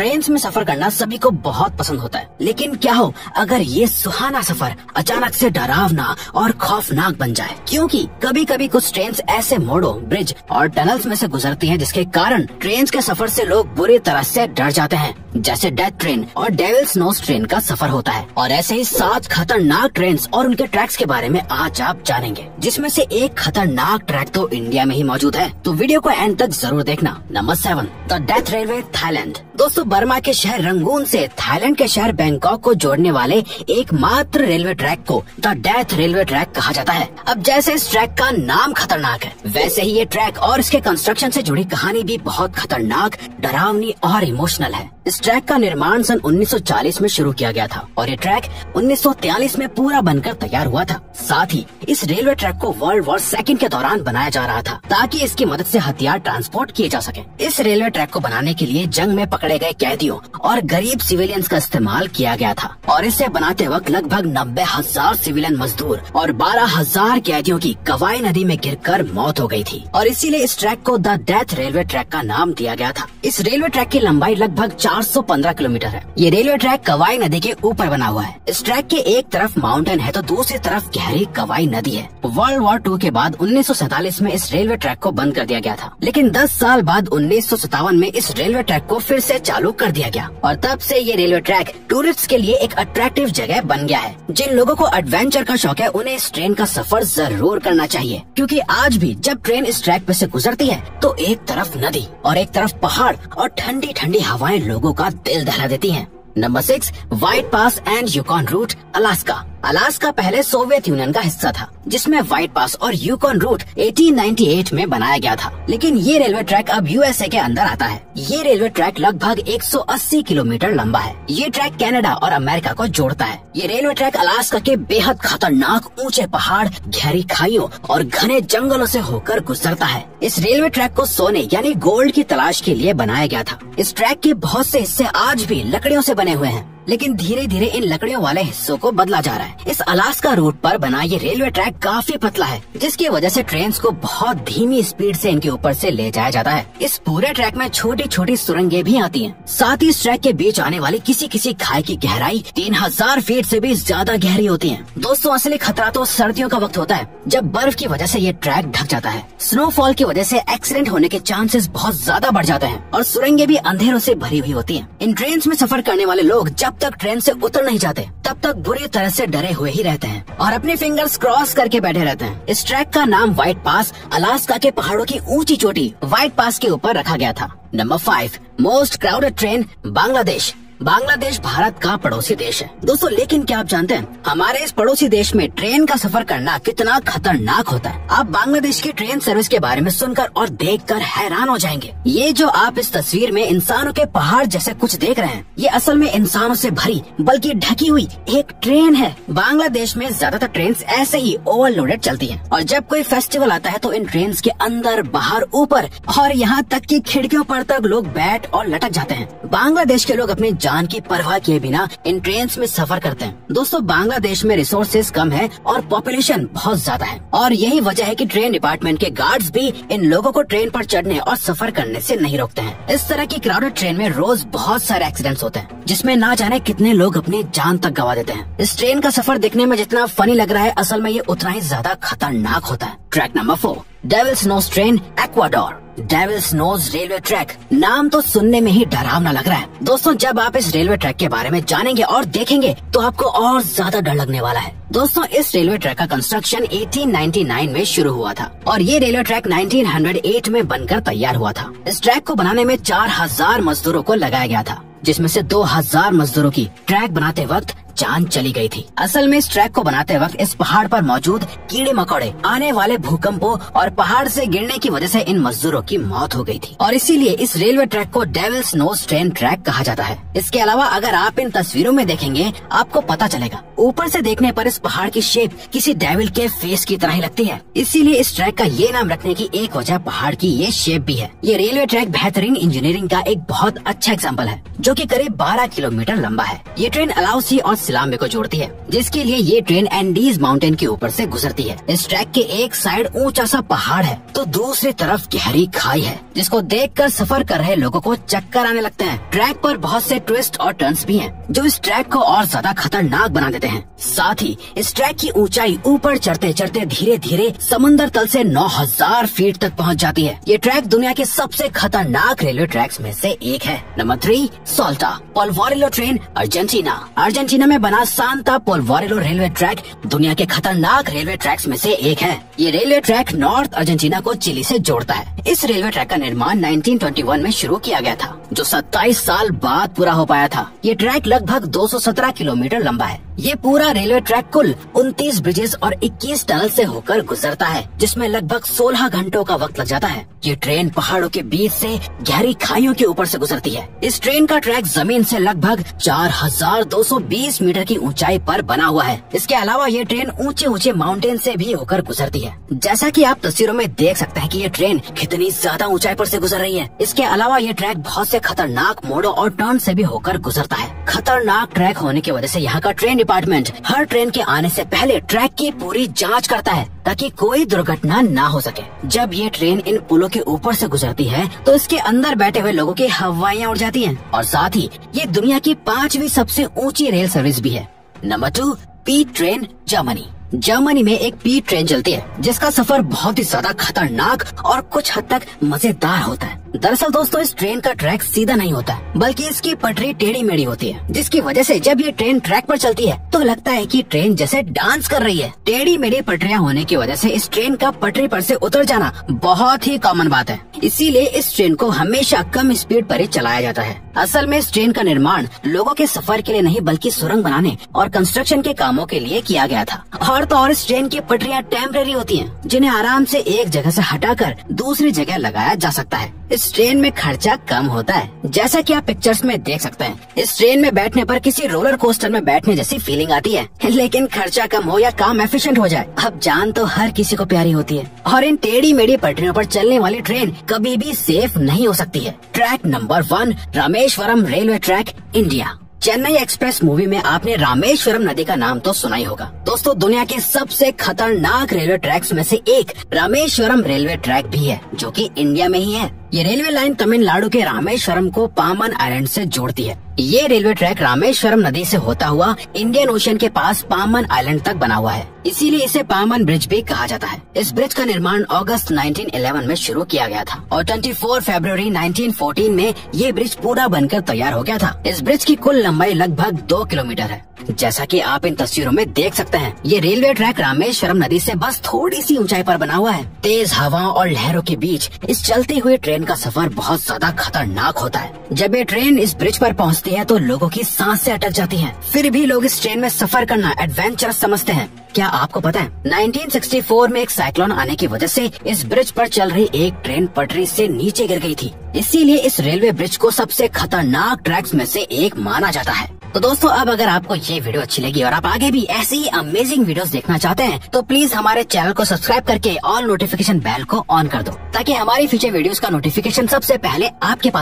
Train में सफ़र करना सभी को बहुत पसंद होता है। लेकिन क्या हो, अगर ये सुहाना सफ़र अचानक से डरावना और खौफनाक बन जाए? क्योंकि कभी कभी कुछ ट्रेन ऐसे मोड़ों ब्रिज और टनल्स में से गुजरती हैं जिसके कारण ट्रेन के सफ़र से लोग बुरी तरह से डर जाते हैं। जैसे डेथ ट्रेन और डेविल्स नोस ट्रेन का सफ़र होता है। और ऐसे ही सात खतरनाक ट्रेन और उनके ट्रैक्स के बारे में आज आप जानेंगे, जिसमें से एक खतरनाक ट्रैक तो इंडिया में ही मौजूद है। तो वीडियो को एंड तक ज़रूर देखना। Number seven the death railway Thailand दोस्तों बर्मा के शहर रंगून से थाईलैंड के शहर बैंकॉक को जोड़ने वाले एकमात्र रेलवे ट्रैक को द डेथ रेलवे ट्रैक कहा जाता है। अब जैसे इस ट्रैक का नाम खतरनाक है, वैसे ही ये ट्रैक और इसके कंस्ट्रक्शन से जुड़ी कहानी भी बहुत खतरनाक, डरावनी और इमोशनल है। इस ट्रैक का निर्माण सन 1940 में शुरू किया गया था और ये ट्रैक 1943 में पूरा बनकर तैयार हुआ था। साथ ही इस रेलवे ट्रैक को वर्ल्ड वॉर सेकेंड के दौरान बनाया जा रहा था, ताकि इसकी मदद से हथियार ट्रांसपोर्ट किए जा सके। इस रेलवे ट्रैक को बनाने के लिए जंग में पकड़े गए कैदियों और गरीब सिविलियंस का इस्तेमाल किया गया था। और इसे बनाते वक्त लगभग नब्बे हज़ार सिविलियन मजदूर और बारह हज़ार कैदियों की कवाई नदी में गिरकर मौत हो गई थी। और इसीलिए इस ट्रैक को द डेथ रेलवे ट्रैक का नाम दिया गया था। इस रेलवे ट्रैक की लंबाई लगभग 415 किलोमीटर है। ये रेलवे ट्रैक कवाई नदी के ऊपर बना हुआ है। इस ट्रैक के एक तरफ़ माउंटेन है तो दूसरी तरफ़ गहरी कवाई नदी है। वर्ल्ड वॉर टू के बाद उन्नीस में इस रेलवे ट्रैक को बंद कर दिया गया था। लेकिन 10 साल बाद उन्नीस सौ सतावन में इस रेलवे ट्रैक को फिर से चालू कर दिया गया। और तब से ये रेलवे ट्रैक टूरिस्ट के लिए एक अट्रैक्टिव जगह बन गया है। जिन लोगों को एडवेंचर का शौक है, उन्हें इस ट्रेन का सफ़र ज़रूर करना चाहिए। क्योंकि आज भी जब ट्रेन इस ट्रैक पे से गुजरती है तो एक तरफ़ नदी और एक तरफ़ पहाड़ और ठंडी ठंडी हवाएँ लोगों का दिल दहला देती हैं। Number six white pass and Yukon route Alaska Alaska पहले सोवियत यूनियन का हिस्सा था, जिसमें व्हाइट पास और यूकॉन रूट 1898 में बनाया गया था। लेकिन ये रेलवे ट्रैक अब यूएसए के अंदर आता है। ये रेलवे ट्रैक लगभग 180 किलोमीटर लंबा है। ये ट्रैक कनाडा और अमेरिका को जोड़ता है। ये रेलवे ट्रैक अलास्का के बेहद खतरनाक ऊँचे पहाड़, गहरी खाइयों और घने जंगलों से होकर गुजरता है। इस रेलवे ट्रैक को सोने यानी गोल्ड की तलाश के लिए बनाया गया था। इस ट्रैक के बहुत से हिस्से आज भी लकड़ियों से बने हुए हैं। लेकिन धीरे धीरे इन लकड़ियों वाले हिस्सों को बदला जा रहा है। इस अलास्का रूट पर बना ये रेलवे ट्रैक काफ़ी पतला है, जिसकी वजह से ट्रेन को बहुत धीमी स्पीड से इनके ऊपर से ले जाया जाता है। इस पूरे ट्रैक में छोटी छोटी सुरंगें भी आती हैं। साथ ही इस ट्रैक के बीच आने वाली किसी किसी खाई की गहराई तीन हज़ार फीट ऐसी भी ज़्यादा गहरी होती है। दोस्तों, असली खतरा तो सर्दियों का वक्त होता है, जब बर्फ़ की वजह ऐसी ये ट्रैक ढक जाता है। स्नोफॉल की वजह ऐसी एक्सीडेंट होने के चांसेस बहुत ज़्यादा बढ़ जाते हैं, और सुरंगें भी अंधेरों ऐसी भरी हुई होती है। इन ट्रेन में सफ़र करने वाले लोग तक ट्रेन से उतर नहीं जाते, तब तक बुरी तरह से डरे हुए ही रहते हैं और अपने फिंगर्स क्रॉस करके बैठे रहते हैं। इस ट्रैक का नाम व्हाइट पास अलास्का के पहाड़ों की ऊँची चोटी व्हाइट पास के ऊपर रखा गया था। Number five most crowded train Bangladesh Bangladesh Bharat का पड़ोसी देश है। दोस्तों, लेकिन क्या आप जानते हैं, हमारे इस पड़ोसी देश में ट्रेन का सफ़र करना कितना खतरनाक होता है। आप बांग्लादेश की ट्रेन सर्विस के बारे में सुनकर और देख कर हैरान हो जाएँगे। ये जो आप इस तस्वीर में इंसानों के पहाड़ जैसे कुछ देख रहे हैं, ये असल में इंसानों से भरी, बल्कि ढकी हुई एक ट्रेन है। बांग्लादेश में ज़्यादातर ट्रेन ऐसे ही ओवरलोडेड चलती है, और जब कोई फेस्टिवल आता है तो इन ट्रेन के अंदर, बाहर, ऊपर और यहाँ तक की खिड़कियों पर तक लोग बैठ और लटक जाते हैं। बांग्लादेश के लोग अपनी जान की परवाह किए बिना इन ट्रेन में सफ़र करते हैं। दोस्तों, बांग्लादेश में रिसोर्सेज कम है और पॉपुलेशन बहुत ज़्यादा है। और यही वजह है कि ट्रेन डिपार्टमेंट के गार्ड्स भी इन लोगों को ट्रेन पर चढ़ने और सफ़र करने से नहीं रोकते हैं। इस तरह की क्राउडेड ट्रेन में रोज बहुत सारे एक्सीडेंट्स होते हैं, जिसमें ना जाने कितने लोग अपनी जान तक गवा देते हैं। इस ट्रेन का सफ़र देखने में जितना फनी लग रहा है, असल में ये उतना ही ज़्यादा खतरनाक होता है। Track number four devil's nose train Ecuador devil's nose railway track नाम तो सुनने में ही डरावना लग रहा है। दोस्तों, जब आप इस रेलवे ट्रैक के बारे में जानेंगे और देखेंगे तो आपको और ज़्यादा डर लगने वाला है। दोस्तों, इस रेलवे ट्रैक का कंस्ट्रक्शन 1899 में शुरू हुआ था और ये रेलवे ट्रैक 1908 में बनकर तैयार हुआ था। इस ट्रैक को बनाने में चार हज़ार मजदूरों को लगाया गया था, जिसमें से 2000 मजदूरों की ट्रैक बनाते वक्त जान चली गई थी। असल में इस ट्रैक को बनाते वक्त इस पहाड़ पर मौजूद कीड़े मकोड़े, आने वाले भूकंपों और पहाड़ से गिरने की वजह से इन मजदूरों की मौत हो गई थी। और इसीलिए इस रेलवे ट्रैक को डेविल्स नोज़ ट्रेन ट्रैक कहा जाता है। इसके अलावा अगर आप इन तस्वीरों में देखेंगे, आपको पता चलेगा, ऊपर से देखने पर इस पहाड़ की शेप किसी डेविल के फेस की तरह ही लगती है। इसीलिए इस ट्रैक का ये नाम रखने की एक वजह पहाड़ की ये शेप भी है। ये रेलवे ट्रैक बेहतरीन इंजीनियरिंग का एक बहुत अच्छा एग्ज़ाम्पल है, जो की करीब बारह किलोमीटर लंबा है। ये ट्रेन अलाउसी और सिलाम्बे को जोड़ती है, जिसके लिए ये ट्रेन एंडीज माउंटेन के ऊपर से गुजरती है। इस ट्रैक के एक साइड ऊँचा सा पहाड़ है तो दूसरी तरफ़ गहरी खाई है, जिसको देख कर सफ़र कर रहे लोगो को चक्कर आने लगते हैं। ट्रैक पर बहुत से ट्विस्ट और टर्न्स भी हैं, जो इस ट्रैक को और ज़्यादा खतरनाक बना देते हैं। साथ ही, इस ट्रैक की ऊंचाई ऊपर चढ़ते चढ़ते धीरे धीरे समंदर तल से 9000 फीट तक पहुँच जाती है। ये ट्रैक दुनिया के सबसे खतरनाक रेलवे ट्रैक्स में से एक है। Number three, Salta. Polvorilla train, Argentina. Argentina में बना सांता पोलवारिलो रेलवे ट्रैक, दुनिया के खतरनाक रेलवे ट्रैक्स में से एक है। ये रेलवे ट्रैक नॉर्थ अर्जेंटीना को चिली से जोड़ता है। इस रेलवे ट्रैक का निर्माण 1921 में शुरू किया गया था जो 27 साल बाद पूरा हो पाया था। ये ट्रैक लगभग 217 किलोमीटर लंबा है। ये पूरा रेलवे ट्रैक कुल 29 ब्रिजेस और 21 टनल से होकर गुजरता है जिसमें लगभग 16 घंटों का वक्त लग जाता है। ये ट्रेन पहाड़ों के बीच से गहरी खाइयों के ऊपर से गुजरती है। इस ट्रेन का ट्रैक ज़मीन से लगभग 4,220 मीटर की ऊंचाई पर बना हुआ है। इसके अलावा ये ट्रेन ऊँचे ऊँचे माउंटेन से भी होकर गुजरती है। जैसा कि आप तस्वीरों में देख सकते हैं कि ये ट्रेन कितनी ज़्यादा ऊंचाई पर से गुजर रही है। इसके अलावा ये ट्रैक बहुत से खतरनाक मोड़ों और टर्न से भी होकर गुजरता है। खतरनाक ट्रैक होने की वजह से यहाँ का ट्रेन डिपार्टमेंट हर ट्रेन के आने से पहले ट्रैक की पूरी जाँच करता है, ताकि कोई दुर्घटना ना हो सके। जब ये ट्रेन इन पुलों के ऊपर से गुजरती है तो इसके अंदर बैठे हुए लोगों की हवाइयाँ उड़ जाती हैं। और साथ ही ये दुनिया की पांचवी सबसे ऊँची रेल सर्विस भी है। Number two P train, Germany. Germany में एक पी ट्रेन चलती है, जिसका सफ़र बहुत ही ज़्यादा खतरनाक और कुछ हद तक मज़ेदार होता है। दरअसल दोस्तों इस ट्रेन का ट्रैक सीधा नहीं होता बल्कि इसकी पटरी टेढ़ी मेढ़ी होती है जिसकी वजह से जब ये ट्रेन ट्रैक पर चलती है तो लगता है कि ट्रेन जैसे डांस कर रही है। टेढ़ी मेढ़ी पटरियाँ होने की वजह से इस ट्रेन का पटरी पर से उतर जाना बहुत ही कॉमन बात है। इसीलिए इस ट्रेन को हमेशा कम स्पीड पर ही चलाया जाता है। असल में इस ट्रेन का निर्माण लोगों के सफ़र के लिए नहीं बल्कि सुरंग बनाने और कंस्ट्रक्शन के कामों के लिए किया गया था। और तो और इस ट्रेन की पटरियाँ टेम्पररी होती हैं, जिन्हें आराम से एक जगह से हटाकर दूसरी जगह लगाया जा सकता है। इस ट्रेन में खर्चा कम होता है, जैसा कि आप पिक्चर्स में देख सकते हैं। इस ट्रेन में बैठने पर किसी रोलर कोस्टर में बैठने जैसी फीलिंग आती है, लेकिन खर्चा कम हो या काम एफिशिएंट हो जाए, अब जान तो हर किसी को प्यारी होती है। और इन टेढ़ी मेढ़ी पटरियों पर चलने वाली ट्रेन कभी भी सेफ़ नहीं हो सकती है। Track number one Rameswaram railway track India Chennai express movie में आपने रामेश्वरम नदी का नाम तो सुना ही होगा। दोस्तों, दुनिया के सबसे खतरनाक रेलवे ट्रैक्स में से एक रामेश्वरम रेलवे ट्रैक भी है, जो कि इंडिया में ही है। ये रेलवे लाइन तमिलनाडु के रामेश्वरम को पामन आइलैंड से जोड़ती है। ये रेलवे ट्रैक रामेश्वरम नदी से होता हुआ इंडियन ओशन के पास पामन आइलैंड तक बना हुआ है। इसीलिए इसे पामन ब्रिज भी कहा जाता है। इस ब्रिज का निर्माण अगस्त 1911 में शुरू किया गया था और 24 फरवरी 1914 में ये ब्रिज पूरा बनकर तैयार हो गया था। इस ब्रिज की कुल लंबाई लगभग दो किलोमीटर है। जैसा कि आप इन तस्वीरों में देख सकते हैं, ये रेलवे ट्रैक रामेश्वरम नदी से बस थोड़ी सी ऊंचाई पर बना हुआ है। तेज हवाओं और लहरों के बीच इस चलती हुई ट्रेन का सफ़र बहुत ज़्यादा खतरनाक होता है। जब ये ट्रेन इस ब्रिज पर पहुँचती है तो लोगों की साँसें अटक जाती है। फिर भी लोग इस ट्रेन में सफ़र करना एडवेंचरस समझते हैं। क्या आपको पता है 1964 में एक साइक्लोन आने की वजह से इस ब्रिज पर चल रही एक ट्रेन पटरी से नीचे गिर गई थी। इसीलिए इस रेलवे ब्रिज को सबसे खतरनाक ट्रैक्स में से एक माना जाता है। तो दोस्तों, अब अगर आपको ये वीडियो अच्छी लगी और आप आगे भी ऐसी ही अमेजिंग वीडियो देखना चाहते हैं तो प्लीज़ हमारे चैनल को सब्सक्राइब करके ऑल नोटिफिकेशन बेल को ऑन कर दो, ताकि हमारी फ्यूचर वीडियोस का नोटिफिकेशन सबसे पहले आपके पास